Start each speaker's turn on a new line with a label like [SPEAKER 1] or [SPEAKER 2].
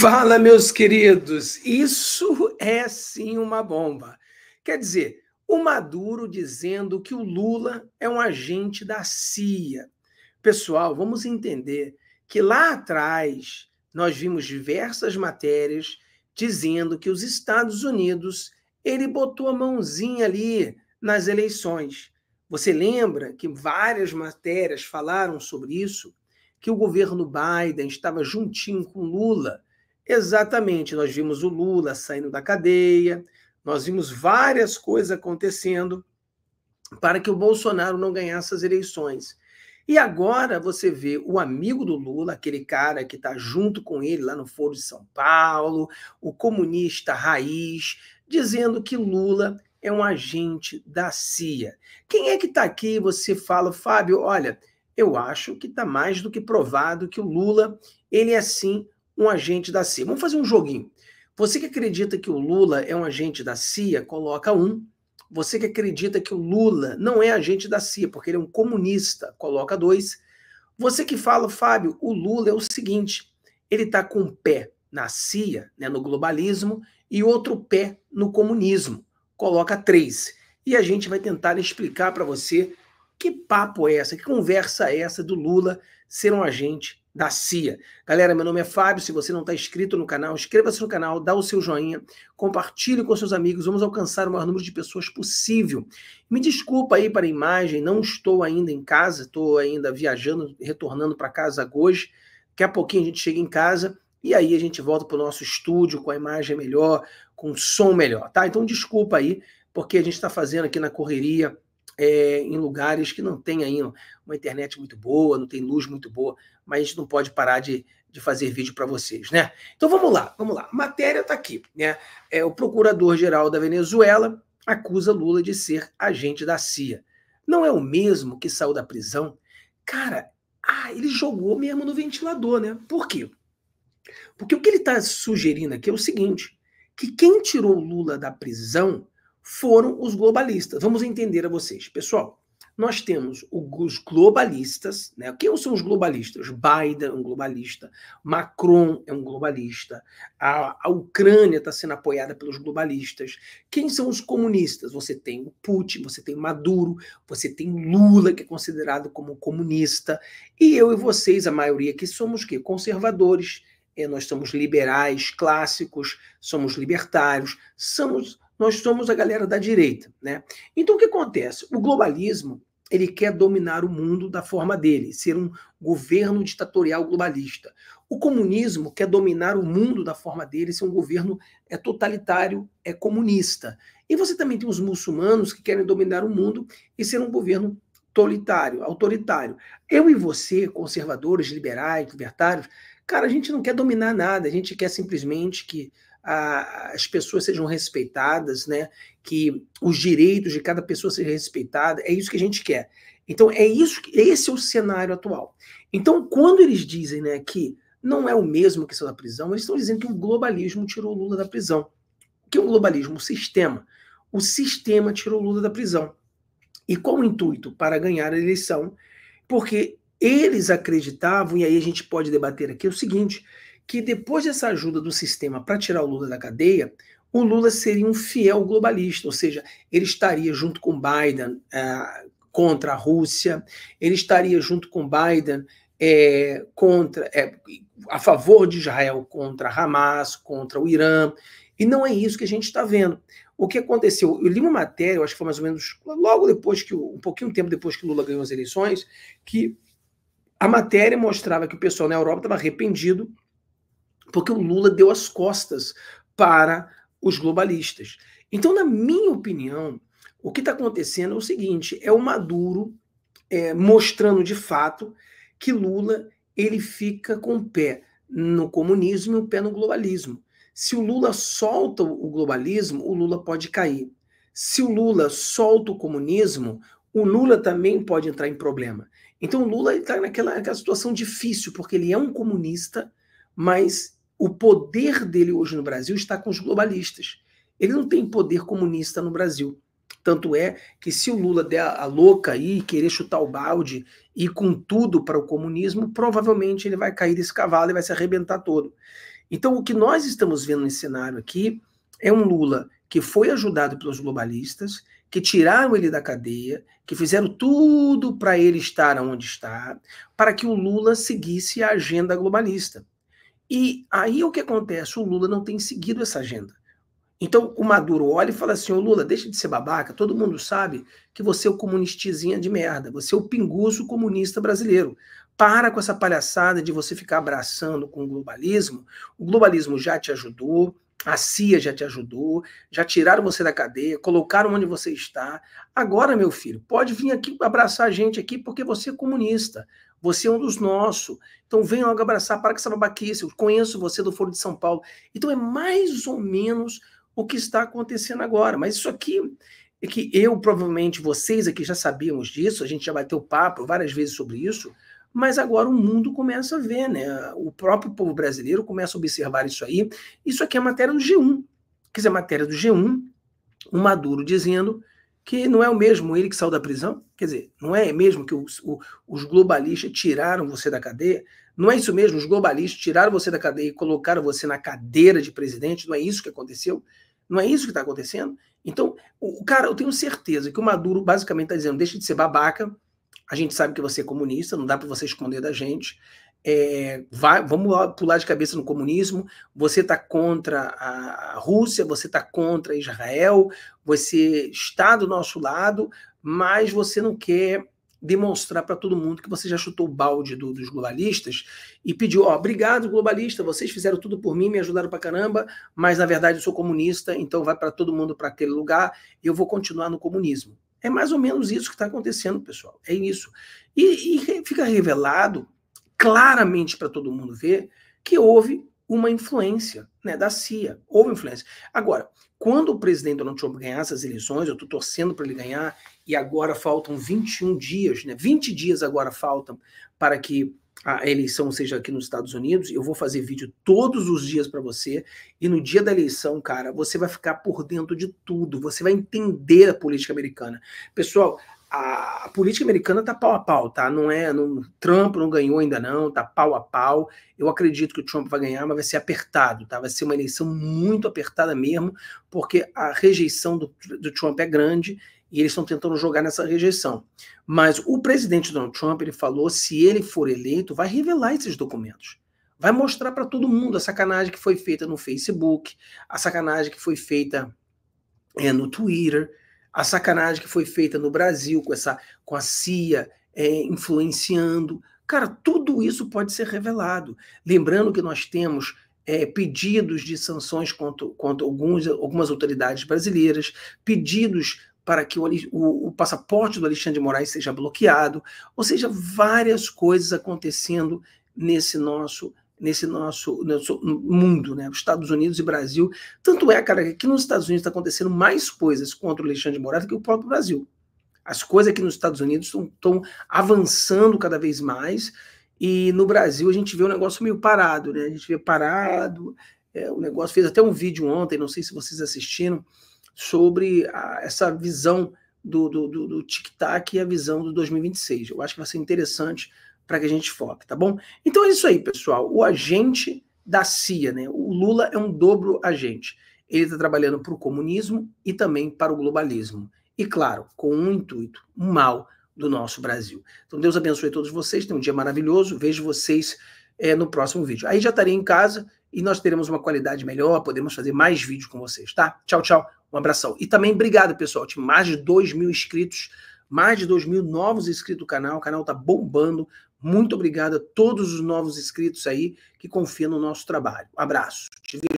[SPEAKER 1] Fala, meus queridos, isso é sim uma bomba. Quer dizer, o Maduro dizendo que o Lula é um agente da CIA. Pessoal, vamos entender que lá atrás nós vimos diversas matérias dizendo que os Estados Unidos ele botou a mãozinha ali nas eleições. Você lembra que várias matérias falaram sobre isso? Que o governo Biden estava juntinho com Lula Exatamente, nós vimos o Lula saindo da cadeia, nós vimos várias coisas acontecendo para que o Bolsonaro não ganhasse as eleições. E agora você vê o amigo do Lula, aquele cara que está junto com ele lá no Foro de São Paulo, o comunista raiz, dizendo que Lula é um agente da CIA. Quem é que está aqui? Você fala, Fábio, olha, eu acho que está mais do que provado que o Lula ele é sim um agente da CIA. Vamos fazer um joguinho. Você que acredita que o Lula é um agente da CIA, coloca um. Você que acredita que o Lula não é agente da CIA, porque ele é um comunista, coloca dois. Você que fala, Fábio, o Lula é o seguinte: ele está com um pé na CIA, né, no globalismo, e outro pé no comunismo, coloca três. E a gente vai tentar explicar para você que papo é essa, que conversa é essa do Lula ser um agente da CIA. Galera, meu nome é Fábio. Se você não está inscrito no canal, inscreva-se no canal, dá o seu joinha, compartilhe com seus amigos. Vamos alcançar o maior número de pessoas possível. Me desculpa aí para a imagem, não estou ainda em casa, estou ainda viajando, retornando para casa hoje. Daqui a pouquinho a gente chega em casa e aí a gente volta para o nosso estúdio com a imagem melhor, com o som melhor, tá? Então desculpa aí, porque a gente está fazendo aqui na correria é, em lugares que não tem aí uma internet muito boa, não tem luz muito boa, mas a gente não pode parar de, de fazer vídeo para vocês, né? Então vamos lá, vamos lá. A matéria está aqui, né? É, o procurador-geral da Venezuela acusa Lula de ser agente da CIA. Não é o mesmo que saiu da prisão? Cara, ah, ele jogou mesmo no ventilador, né? Por quê? Porque o que ele está sugerindo aqui é o seguinte: que quem tirou Lula da prisão foram os globalistas. Vamos entender a vocês. Pessoal, nós temos os globalistas, né? Quem são os globalistas? Biden é um globalista, Macron é um globalista, a, a Ucrânia está sendo apoiada pelos globalistas. Quem são os comunistas? Você tem o Putin, você tem Maduro, você tem Lula, que é considerado como comunista, e eu e vocês, a maioria aqui, somos que conservadores. É, nós somos liberais clássicos, somos libertários, somos nós somos a galera da direita, né? Então o que acontece? O globalismo ele quer dominar o mundo da forma dele, ser um governo ditatorial globalista. O comunismo quer dominar o mundo da forma dele, ser um governo é totalitário, é comunista. E você também tem os muçulmanos que querem dominar o mundo e ser um governo totalitário, autoritário. Eu e você, conservadores, liberais, libertários, cara, a gente não quer dominar nada, a gente quer simplesmente que as pessoas sejam respeitadas, né? Que os direitos de cada pessoa sejam respeitados. É isso que a gente quer. Então é isso, esse é o cenário atual. Então quando eles dizem, né, que não é o mesmo que saiu da prisão, eles estão dizendo que o globalismo tirou Lula da prisão. O que é o globalismo? O sistema. O sistema tirou Lula da prisão. E qual o intuito? Para ganhar a eleição. Porque eles acreditavam, e aí a gente pode debater aqui, é o seguinte: que depois dessa ajuda do sistema para tirar o Lula da cadeia, o Lula seria um fiel globalista, ou seja, ele estaria junto com Biden é, contra a Rússia, ele estaria junto com Biden é, contra, é, a favor de Israel contra Hamas, contra o Irã, e não é isso que a gente está vendo. O que aconteceu? Eu li uma matéria, eu acho que foi mais ou menos logo depois que, um pouquinho tempo depois que Lula ganhou as eleições, que a matéria mostrava que o pessoal na Europa estava arrependido porque o Lula deu as costas para os globalistas. Então, na minha opinião, o que está acontecendo é o seguinte: é o Maduro é, mostrando de fato que Lula ele fica com o pé no comunismo e o pé no globalismo. Se o Lula solta o globalismo, o Lula pode cair. Se o Lula solta o comunismo, o Lula também pode entrar em problema. Então o Lula está naquela, naquela situação difícil, porque ele é um comunista, mas o poder dele hoje no Brasil está com os globalistas. Ele não tem poder comunista no Brasil. Tanto é que se o Lula der a louca aí, querer chutar o balde e com tudo para o comunismo, provavelmente ele vai cair desse cavalo e vai se arrebentar todo. Então, o que nós estamos vendo nesse cenário aqui é um Lula que foi ajudado pelos globalistas, que tiraram ele da cadeia, que fizeram tudo para ele estar onde está, para que o Lula seguisse a agenda globalista. E aí o que acontece? O Lula não tem seguido essa agenda. Então o Maduro olha e fala assim: Ô Lula, deixa de ser babaca, todo mundo sabe que você é o comunistizinha de merda, você é o pinguço comunista brasileiro. Para com essa palhaçada de você ficar abraçando com o globalismo. O globalismo já te ajudou, a CIA já te ajudou, já tiraram você da cadeia, colocaram onde você está. Agora, meu filho, pode vir aqui abraçar a gente aqui porque você é comunista. Você é um dos nossos. Então vem logo abraçar, para com essa babaquice. Eu conheço você do Foro de São Paulo. Então é mais ou menos o que está acontecendo agora. Mas isso aqui é que eu, provavelmente, vocês aqui já sabíamos disso, a gente já bateu papo várias vezes sobre isso, mas agora o mundo começa a ver, né? O próprio povo brasileiro começa a observar isso aí. Isso aqui é matéria do G1. Quer dizer, matéria do G1, o Maduro dizendo que não é o mesmo ele que saiu da prisão? Quer dizer, não é mesmo que os, os globalistas tiraram você da cadeia? Não é isso mesmo? Os globalistas tiraram você da cadeia e colocaram você na cadeira de presidente? Não é isso que aconteceu? Não é isso que está acontecendo? Então, o cara, eu tenho certeza que o Maduro basicamente está dizendo: deixa de ser babaca, a gente sabe que você é comunista, não dá para você esconder da gente. É, vai, vamos pular de cabeça no comunismo. Você está contra a Rússia, você está contra Israel, você está do nosso lado, mas você não quer demonstrar para todo mundo que você já chutou o balde do, dos globalistas e pediu, ó, obrigado globalista, vocês fizeram tudo por mim, me ajudaram para caramba, mas na verdade eu sou comunista, então vai para todo mundo para aquele lugar, e eu vou continuar no comunismo. É mais ou menos isso que está acontecendo, pessoal. É isso. E, e fica revelado claramente para todo mundo ver que houve uma influência né, da CIA. Houve influência. Agora, quando o presidente Donald Trump ganhar essas eleições, eu estou torcendo para ele ganhar, e agora faltam 21 dias, né? 20 dias agora faltam para que a eleição seja aqui nos Estados Unidos, eu vou fazer vídeo todos os dias para você, e no dia da eleição, cara, você vai ficar por dentro de tudo, você vai entender a política americana. Pessoal, a, a política americana tá pau a pau, tá? Não é, não, Trump não ganhou ainda não, tá pau a pau. Eu acredito que o Trump vai ganhar, mas vai ser apertado, tá? Vai ser uma eleição muito apertada mesmo, porque a rejeição do, do Trump é grande e eles estão tentando jogar nessa rejeição. Mas o presidente Donald Trump ele falou: se ele for eleito, vai revelar esses documentos. Vai mostrar para todo mundo a sacanagem que foi feita no Facebook, a sacanagem que foi feita é, no Twitter, a sacanagem que foi feita no Brasil com essa com a CIA é, influenciando. Cara, tudo isso pode ser revelado. Lembrando que nós temos é, pedidos de sanções contra, contra alguns, algumas autoridades brasileiras, pedidos para que o, o, o, passaporte do Alexandre de Moraes seja bloqueado, ou seja, várias coisas acontecendo nesse nosso nesse nosso, nosso mundo, né? Estados Unidos e Brasil. Tanto é, cara, que aqui nos Estados Unidos está acontecendo mais coisas contra o Alexandre de Moraes do que o próprio Brasil. As coisas aqui nos Estados Unidos estão avançando cada vez mais, e no Brasil a gente vê um negócio meio parado, né? A gente vê parado, é, o negócio fez até um vídeo ontem, não sei se vocês assistiram, sobre a, essa visão do, do, do, do tic-tac e a visão do 2026. Eu acho que vai ser interessante para que a gente foque, tá bom? Então é isso aí, pessoal. O agente da CIA, né? O Lula é um dobro agente. Ele está trabalhando para o comunismo e também para o globalismo. E claro, com um intuito, um mal do nosso Brasil. Então Deus abençoe todos vocês, tenham um dia maravilhoso. Vejo vocês é, no próximo vídeo. Aí já estarei em casa e nós teremos uma qualidade melhor, podemos fazer mais vídeos com vocês, tá? Tchau, tchau. Um abração. E também obrigado, pessoal. Tinha mais de 2 mil inscritos, mais de 2 mil novos inscritos no canal. O canal tá bombando. Muito obrigado a todos os novos inscritos aí que confiam no nosso trabalho. Abraço. Te vejo